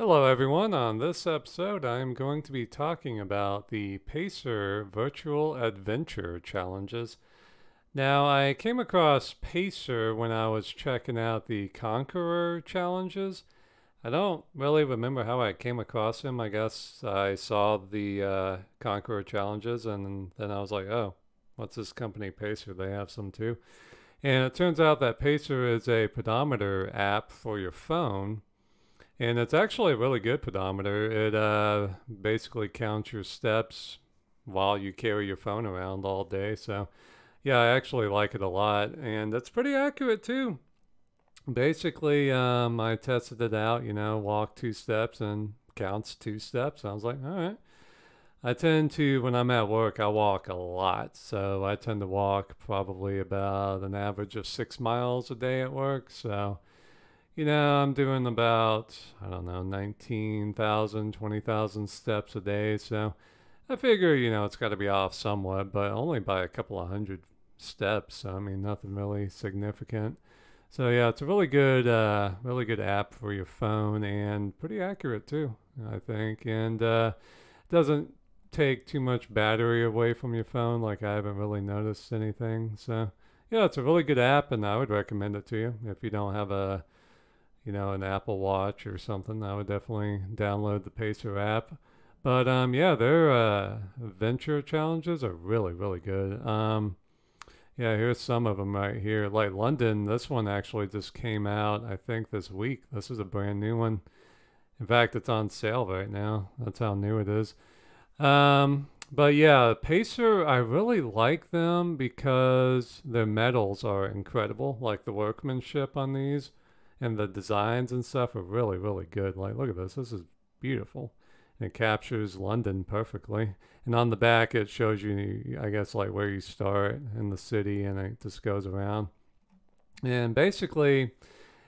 Hello, everyone. On this episode, I'm going to be talking about the Pacer Virtual Adventure Challenges. Now, I came across Pacer when I was checking out the Conqueror Challenges. I don't really remember how I came across him. I guess I saw the uh, Conqueror Challenges and then I was like, oh, what's this company Pacer? They have some too. And it turns out that Pacer is a pedometer app for your phone and it's actually a really good pedometer. It uh, basically counts your steps while you carry your phone around all day. So, yeah, I actually like it a lot. And it's pretty accurate too. Basically, um, I tested it out, you know, walk two steps and counts two steps. I was like, all right. I tend to, when I'm at work, I walk a lot. So I tend to walk probably about an average of six miles a day at work. So, you know, I'm doing about, I don't know, 19,000, 20,000 steps a day. So I figure, you know, it's got to be off somewhat, but only by a couple of hundred steps. So, I mean, nothing really significant. So yeah, it's a really good, uh, really good app for your phone and pretty accurate too, I think. And uh, doesn't take too much battery away from your phone. Like I haven't really noticed anything. So yeah, it's a really good app, and I would recommend it to you if you don't have a you know, an Apple Watch or something, I would definitely download the Pacer app. But um, yeah, their uh, venture challenges are really, really good. Um, yeah, here's some of them right here. Like London, this one actually just came out, I think, this week. This is a brand new one. In fact, it's on sale right now. That's how new it is. Um, but yeah, Pacer, I really like them because their medals are incredible. Like the workmanship on these and the designs and stuff are really really good. Like look at this. This is beautiful. And it captures london perfectly. And on the back it shows you i guess like where you start in the city and it just goes around. And basically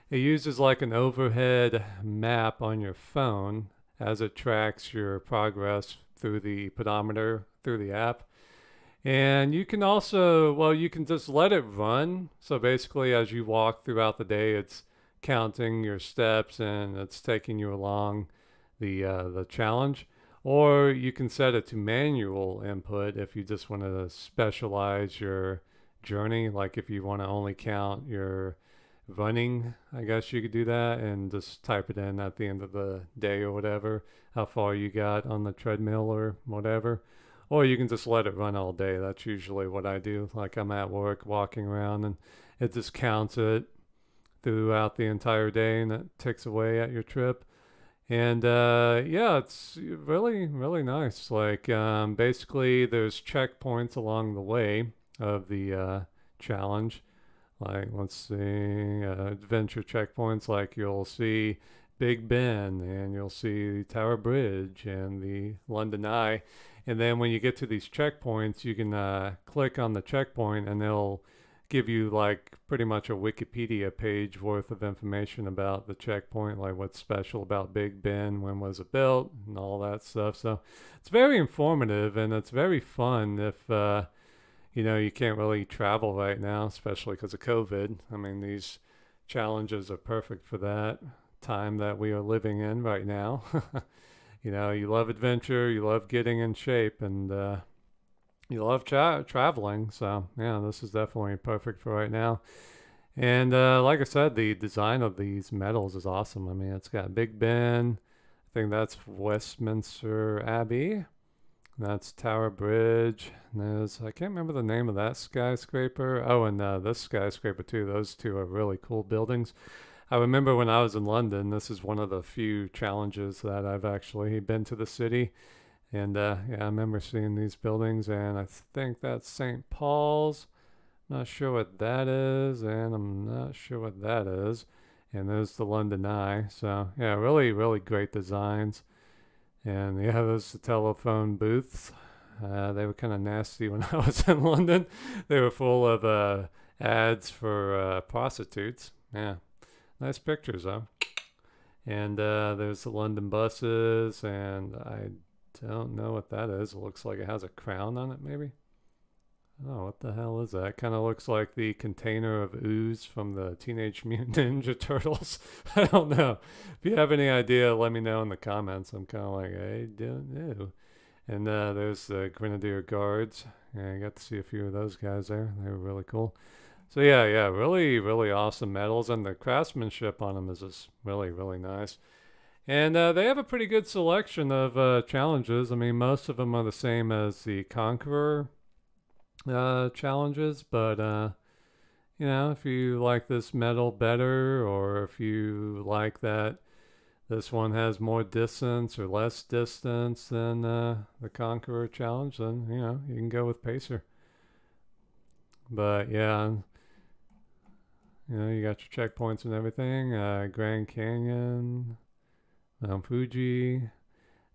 it uses like an overhead map on your phone as it tracks your progress through the pedometer through the app. And you can also well you can just let it run. So basically as you walk throughout the day it's counting your steps and it's taking you along the uh, the challenge. Or you can set it to manual input if you just want to specialize your journey like if you want to only count your running i guess you could do that and just type it in at the end of the day or whatever how far you got on the treadmill or whatever. Or you can just let it run all day. That's usually what i do. Like i'm at work walking around and it just counts it throughout the entire day and it ticks away at your trip. And uh, yeah, it's really, really nice. Like um, basically, there's checkpoints along the way of the uh, challenge. Like, let's see, uh, adventure checkpoints. Like, you'll see Big Ben and you'll see Tower Bridge and the London Eye. And then when you get to these checkpoints, you can uh, click on the checkpoint and they'll give you like pretty much a Wikipedia page worth of information about the checkpoint, like what's special about Big Ben, when was it built, and all that stuff. So it's very informative and it's very fun if, uh, you know, you can't really travel right now, especially because of COVID. I mean, these challenges are perfect for that time that we are living in right now. you know, you love adventure, you love getting in shape, and, uh, you love tra- traveling, so yeah, this is definitely perfect for right now. And uh, like I said, the design of these medals is awesome. I mean, it's got Big Ben. I think that's Westminster Abbey. That's Tower Bridge. There's I can't remember the name of that skyscraper. Oh, and uh, this skyscraper too. Those two are really cool buildings. I remember when I was in London. This is one of the few challenges that I've actually been to the city and uh, yeah, I remember seeing these buildings, and I think that's St. Paul's. Not sure what that is, and I'm not sure what that is. And there's the London Eye. So yeah, really, really great designs. And yeah, there's the telephone booths. Uh, they were kind of nasty when I was in London. They were full of uh, ads for uh, prostitutes. Yeah, nice pictures though. And uh, there's the London buses, and I don't know what that is. It looks like it has a crown on it, maybe. Oh, what the hell is that? Kind of looks like the container of ooze from the Teenage Mutant Ninja Turtles. I don't know. If you have any idea, let me know in the comments. I'm kind of like, I don't know. And uh, there's the Grenadier Guards. Yeah, I got to see a few of those guys there. They were really cool. So yeah, yeah, really, really awesome medals, and the craftsmanship on them is just really, really nice. And uh, they have a pretty good selection of uh, challenges. I mean, most of them are the same as the Conqueror uh, challenges, but uh, you know, if you like this medal better, or if you like that this one has more distance or less distance than uh, the Conqueror challenge, then you know you can go with Pacer. But yeah, you know, you got your checkpoints and everything. Uh, Grand Canyon, Mount Fuji.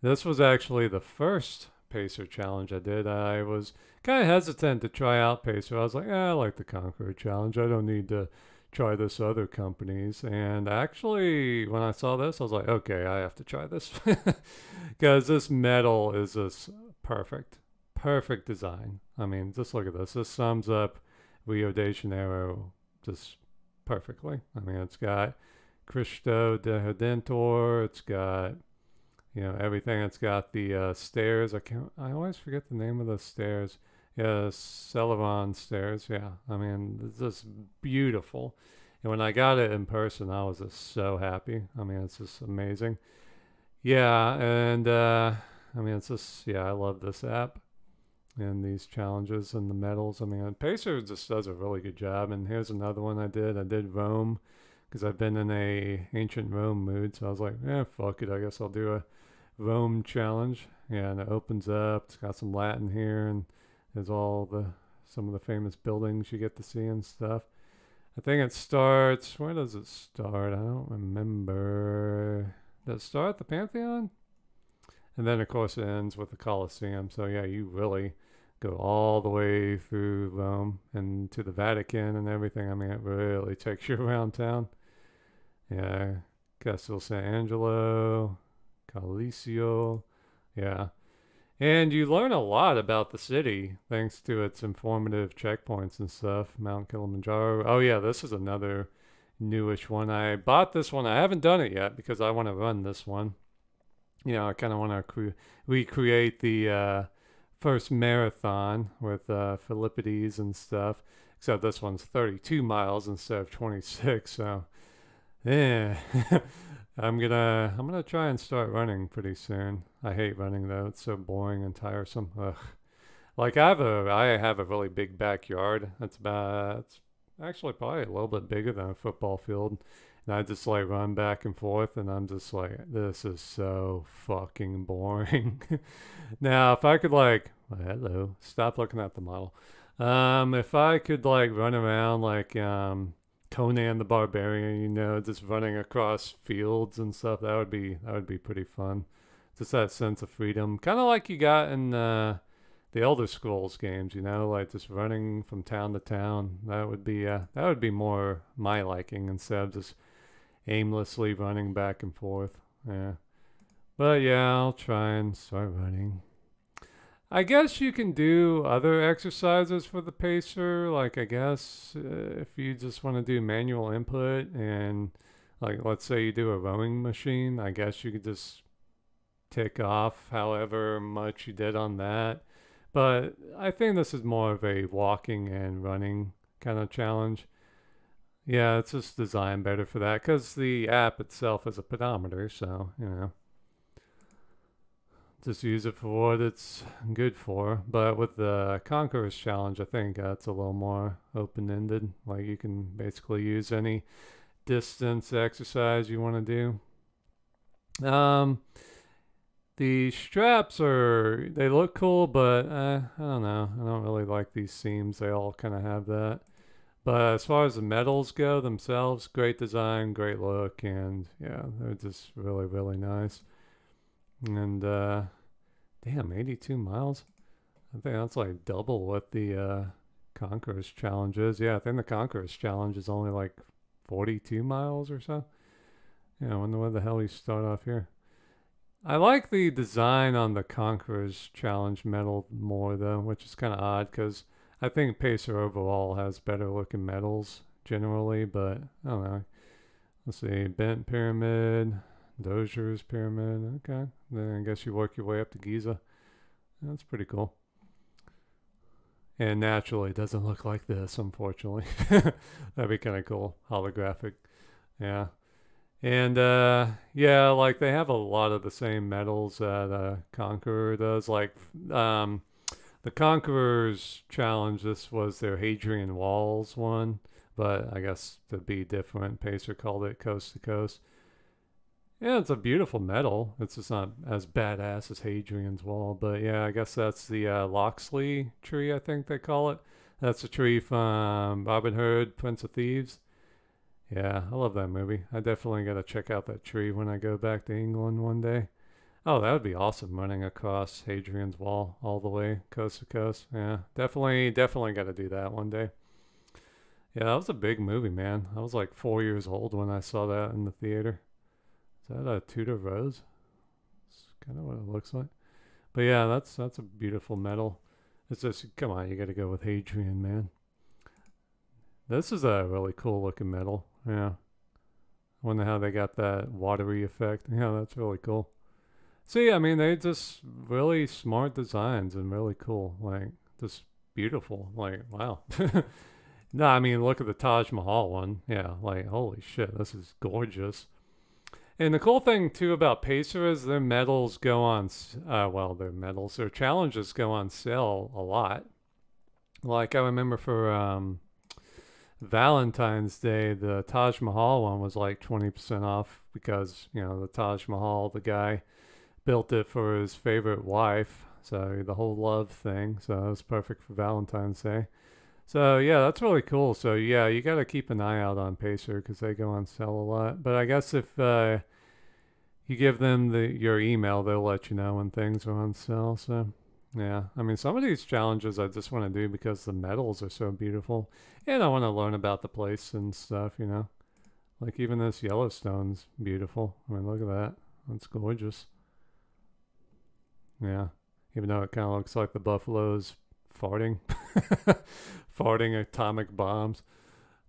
This was actually the first Pacer challenge I did. I was kind of hesitant to try out Pacer. I was like, yeah, I like the Conqueror challenge. I don't need to try this other companies. And actually, when I saw this, I was like, okay, I have to try this because this metal is this perfect, perfect design. I mean, just look at this. This sums up Rio de Janeiro just perfectly. I mean, it's got Cristo de Redentor. It's got you know everything. It's got the uh, stairs. I can't. I always forget the name of the stairs. Yeah, Sullivan stairs. Yeah, I mean, it's just beautiful. And when I got it in person, I was just so happy. I mean, it's just amazing. Yeah, and uh, I mean, it's just yeah, I love this app and these challenges and the medals. I mean, Pacer just does a really good job. And here's another one I did. I did Rome because I've been in a ancient Rome mood. So I was like, yeah, fuck it. I guess I'll do a Rome challenge. Yeah, and it opens up. It's got some Latin here, and there's all the some of the famous buildings you get to see and stuff. I think it starts. Where does it start? I don't remember. Does it start at the Pantheon? And then, of course, it ends with the Colosseum. So, yeah, you really go all the way through Rome and to the Vatican and everything. I mean, it really takes you around town. Yeah, Castel Sant'Angelo, Colosseo. Yeah. And you learn a lot about the city thanks to its informative checkpoints and stuff. Mount Kilimanjaro. Oh, yeah, this is another newish one. I bought this one. I haven't done it yet because I want to run this one. You know, I kind of want to cre- recreate the uh, first marathon with uh, Philippides and stuff. Except this one's 32 miles instead of 26. So, yeah. I'm gonna I'm gonna try and start running pretty soon. I hate running though; it's so boring and tiresome. Ugh. Like I have a I have a really big backyard. That's about it's actually probably a little bit bigger than a football field, and I just like run back and forth, and I'm just like, this is so fucking boring. now, if I could like, hello, stop looking at the model. Um, if I could like run around like um Conan the Barbarian, you know, just running across fields and stuff. That would be that would be pretty fun. Just that sense of freedom, kind of like you got in uh, the Elder Scrolls games, you know, like just running from town to town. That would be uh, that would be more my liking instead of just aimlessly running back and forth. Yeah, but yeah, I'll try and start running. I guess you can do other exercises for the pacer. Like, I guess uh, if you just want to do manual input and, like, let's say you do a rowing machine, I guess you could just tick off however much you did on that. But I think this is more of a walking and running kind of challenge. Yeah, it's just designed better for that because the app itself is a pedometer, so, you know just use it for what it's good for. But with the Conqueror's Challenge, I think that's a little more open ended. Like you can basically use any distance exercise you want to do. Um, the straps are, they look cool, but uh, I don't know. I don't really like these seams. They all kind of have that. But as far as the medals go themselves, great design, great look, and yeah, they're just really, really nice. And uh, damn, 82 miles. I think that's like double what the uh, Conqueror's Challenge is. Yeah, I think the Conqueror's Challenge is only like 42 miles or so. Yeah, I wonder where the hell you start off here. I like the design on the Conqueror's Challenge medal more though, which is kind of odd because I think Pacer overall has better looking medals generally, but I don't know. Let's see, Bent Pyramid, Djoser's Pyramid. Okay, then I guess you work your way up to Giza. That's pretty cool. And naturally, it doesn't look like this, unfortunately. That'd be kind of cool, holographic. Yeah. And uh, yeah, like they have a lot of the same medals that uh, Conqueror does. Like um, the Conqueror's challenge, this was their Hadrian Walls one, but I guess to be different, Pacer called it Coast to Coast. Yeah, it's a beautiful medal. It's just not as badass as Hadrian's Wall, but yeah, I guess that's the uh, Locksley tree, I think they call it. That's a tree from Robin Hood, Prince of Thieves. Yeah, I love that movie. I definitely got to check out that tree when I go back to England one day. Oh, that would be awesome running across Hadrian's Wall all the way coast to coast. Yeah, definitely, definitely got to do that one day. Yeah, that was a big movie, man. I was like four years old when I saw that in the theater. Is that a Tudor rose? It's kind of what it looks like. But yeah, that's that's a beautiful medal. It's just, come on, you got to go with Hadrian, man. This is a really cool looking medal. Yeah. I wonder how they got that watery effect. Yeah, that's really cool. See, I mean, they just really smart designs and really cool. Like, just beautiful. Like, wow. no, I mean, look at the Taj Mahal one. Yeah, like, holy shit, this is gorgeous. And the cool thing, too, about Pacer is their medals go on, uh, well, their medals, their challenges go on sale a lot. Like, I remember for, um, Valentine's Day, the Taj Mahal one was like 20% off because, you know, the Taj Mahal, the guy built it for his favorite wife. So the whole love thing. So it was perfect for Valentine's Day. So yeah, that's really cool. So yeah, you got to keep an eye out on Pacer because they go on sale a lot. But I guess if uh, you give them the your email, they'll let you know when things are on sale. So yeah, I mean, some of these challenges I just want to do because the medals are so beautiful. And I want to learn about the place and stuff, you know. Like even this Yellowstone's beautiful. I mean, look at that. That's gorgeous. Yeah, even though it kind of looks like the buffaloes farting. farting atomic bombs.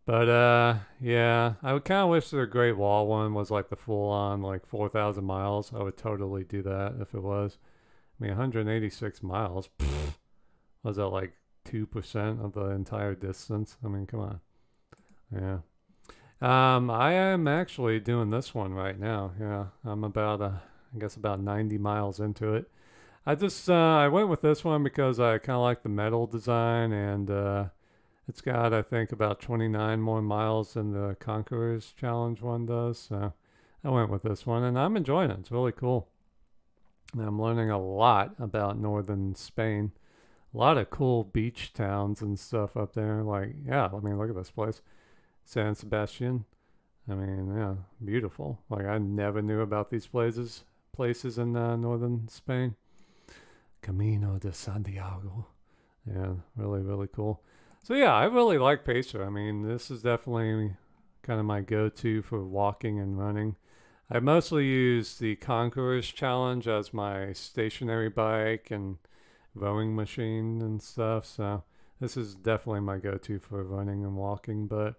But uh, yeah, I would kind of wish the Great Wall one was like the full on like 4,000 miles. I would totally do that if it was. I mean, 186 miles. Pfft, was that like 2% of the entire distance? I mean, come on. Yeah. Um, I am actually doing this one right now. Yeah, I'm about, uh, I guess about 90 miles into it. I just, uh, I went with this one because I kind of like the metal design and, uh, it's got, I think, about 29 more miles than the Conquerors Challenge one does. So I went with this one and I'm enjoying it. It's really cool. And I'm learning a lot about northern Spain. A lot of cool beach towns and stuff up there. Like, yeah, I mean, look at this place. San Sebastian. I mean, yeah, beautiful. Like, I never knew about these places places in uh, northern Spain. Camino de Santiago. Yeah, really, really cool. So, yeah, I really like Pacer. I mean, this is definitely kind of my go to for walking and running. I mostly use the Conquerors Challenge as my stationary bike and rowing machine and stuff. So this is definitely my go-to for running and walking. But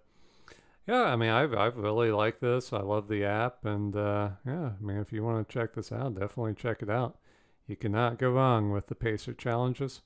yeah, I mean, I've, I've really liked this. I love the app. And uh, yeah, I mean, if you want to check this out, definitely check it out. You cannot go wrong with the Pacer challenges.